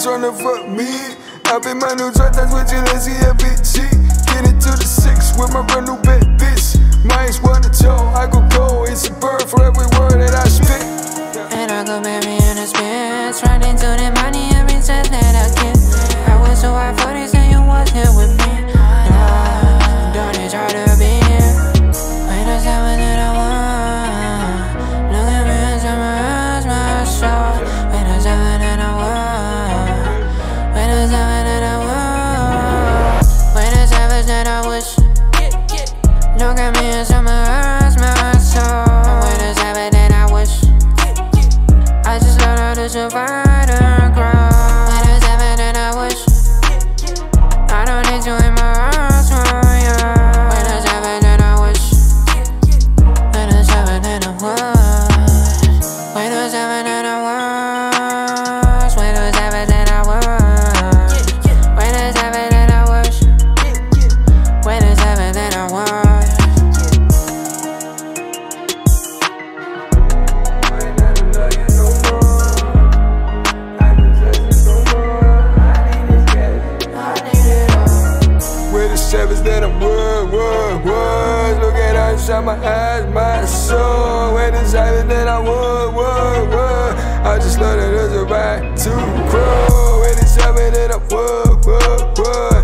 tryna fuck me. I've been my new truck, that's what you a bit. Get into the six with my brand new bad bitch. Mine's one to toe, I go go. It's a bird for every word that I spit. And I go baby in the spins, running to the money The that I was, was, was. Look at her inside my eyes, my soul. The savage that I was, was, was. I just love that there's a right to grow. The savage that I was, was, was.